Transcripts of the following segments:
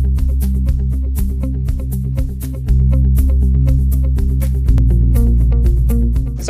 フフフフ。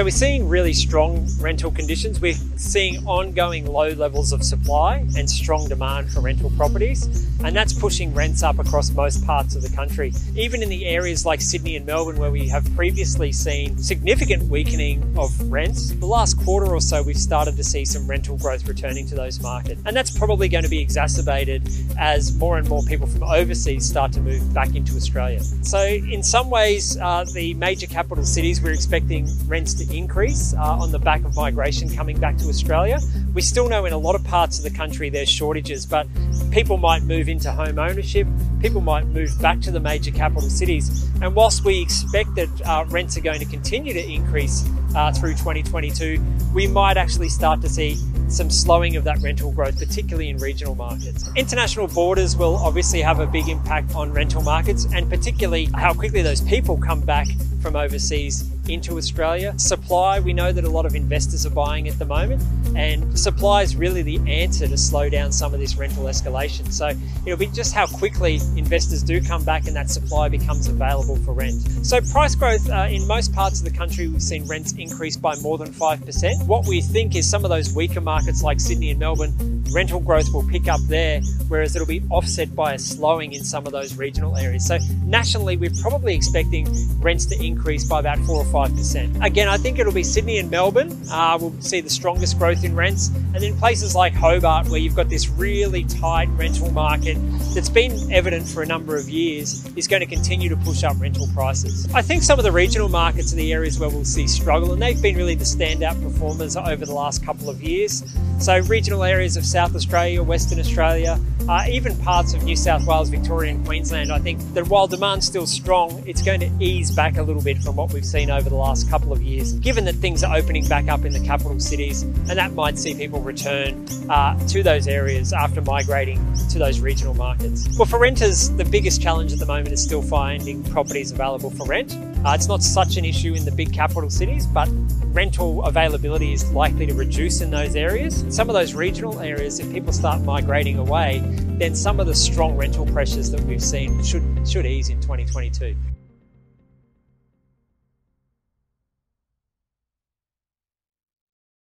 So we're seeing really strong rental conditions. We're seeing ongoing low levels of supply and strong demand for rental properties. And that's pushing rents up across most parts of the country. Even in the areas like Sydney and Melbourne, where we have previously seen significant weakening of rents, the last quarter or so, we've started to see some rental growth returning to those markets. And that's probably going to be exacerbated as more and more people from overseas start to move back into Australia. So, in some ways, uh, the major capital cities, we're expecting rents to increase uh, on the back of migration coming back to Australia. We still know in a lot of parts of the country there's shortages, but people might move into home ownership, people might move back to the major capital cities. And whilst we expect that uh, rents are going to continue to increase uh, through 2022, we might actually start to see some slowing of that rental growth, particularly in regional markets. International borders will obviously have a big impact on rental markets and particularly how quickly those people come back from overseas into Australia. Supply, we know that a lot of investors are buying at the moment, and supply is really the answer to slow down some of this rental escalation. So it'll be just how quickly investors do come back and that supply becomes available for rent. So price growth uh, in most parts of the country, we've seen rents increase by more than 5%. What we think is some of those weaker markets like Sydney and Melbourne, rental growth will pick up there, whereas it'll be offset by a slowing in some of those regional areas. So nationally, we're probably expecting rents to increase by about four or five 5%. Again, I think it'll be Sydney and Melbourne uh, will see the strongest growth in rents. And then places like Hobart, where you've got this really tight rental market that's been evident for a number of years, is going to continue to push up rental prices. I think some of the regional markets are the areas where we'll see struggle, and they've been really the standout performers over the last couple of years. So, regional areas of South Australia, Western Australia, uh, even parts of New South Wales, Victoria, and Queensland, I think that while demand's still strong, it's going to ease back a little bit from what we've seen over the last couple of years, given that things are opening back up in the capital cities, and that might see people return uh, to those areas after migrating to those regional markets. Well, for renters, the biggest challenge at the moment is still finding properties available for rent. Uh, it's not such an issue in the big capital cities, but rental availability is likely to reduce in those areas. Some of those regional areas, if people start migrating away, then some of the strong rental pressures that we've seen should should ease in 2022.